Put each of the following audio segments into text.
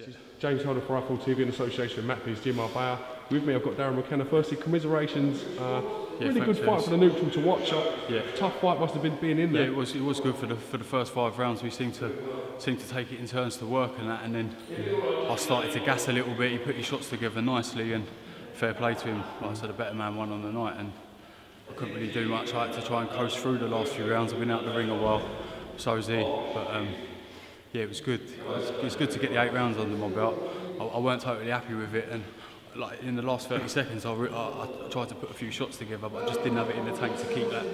This is James Holder for iFL TV in association with Matt Pease, Jim Arbaya. With me, I've got Darren McKenna. Firstly, commiserations. Uh, Yeah, really good fight for the neutral to watch. Uh, Yeah. Tough fight must have been being in there. Yeah, it was it was good for the for the first five rounds. We seemed to seemed to take it in turns to work and that, and then I started to gas a little bit. He put his shots together nicely, and fair play to him. Like I said, a better man won on the night, and I couldn't really do much. I had to try and coast through the last few rounds. I've been out of the ring a while, so has he. But um, yeah, it was good. It was, it was good to get the eight rounds under my belt. I, I weren't totally happy with it, and like in the last 30 seconds, I, I, I tried to put a few shots together, but I just didn't have it in the tank to keep that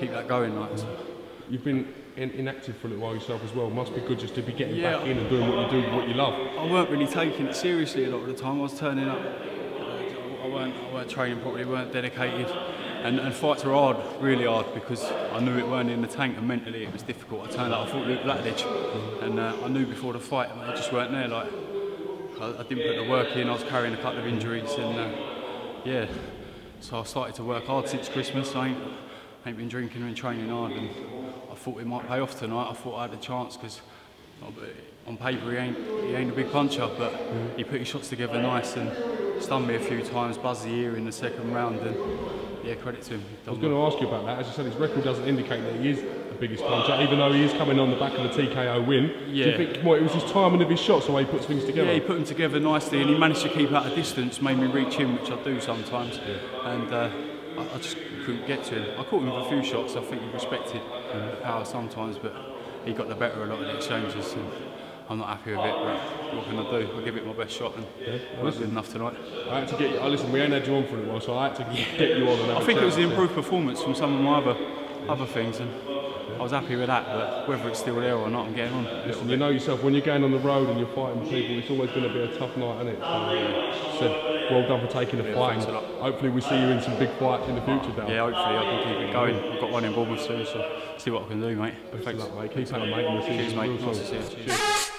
keep that going. Like, so. You've been in, inactive for a little while yourself as well. Must be good just to be getting Yeah. back in and doing what you do, what you love. I weren't really taking it seriously a lot of the time. I was turning up. Uh, I weren't, I weren't training properly, weren't dedicated. And, and fights were hard, really hard, because I knew it weren't in the tank and mentally it was difficult. I turned up, I fought Luke Blackledge, and uh, I knew before the fight I just weren't there. Like I, I didn't put the work in. I was carrying a couple of injuries, and uh, yeah. So I started to work hard since Christmas. I ain't, ain't been drinking and training hard, and I thought it might pay off tonight. I thought I had a chance because on paper he ain't he ain't a big puncher, but he put his shots together nice and stunned me a few times. Buzzed the ear in the second round, and yeah, credit to him. I was going to ask you about that. As you said, his record doesn't indicate that he is the biggest puncher, even though he is coming on the back of the TKO win. Yeah. Do you think what, it was his timing of his shots, the way he puts things together? Yeah, he put them together nicely, and he managed to keep out a distance, made me reach him, which I do sometimes, and uh, I, I just couldn't get to him. I caught him with a few shots. I think he respected the power sometimes, but he got the better of a lot of the exchanges. And, I'm not happy with it, but what can I do? I'll give it my best shot, and it wasn't good enough tonight. I had to get you. I listen, we ain't had you on for a while, so I had to get you on. I think it was an improved performance from some of my other other things, and I was happy with that. But whether it's still there or not, I'm getting on. Listen, you know yourself, when you're going on the road and you're fighting people, it's always going to be a tough night, isn't it? So, well done for taking the Yeah, fight. thanks and a lot. Hopefully, we see you in some big fights in the future, Dale. Yeah, hopefully I can keep it going. I've got one in Bournemouth soon, so see what I can do, mate. Best Thanks. luck, mate. Keep going, mate. and we'll see you Cheers, mate. Nice to see you. Cheers.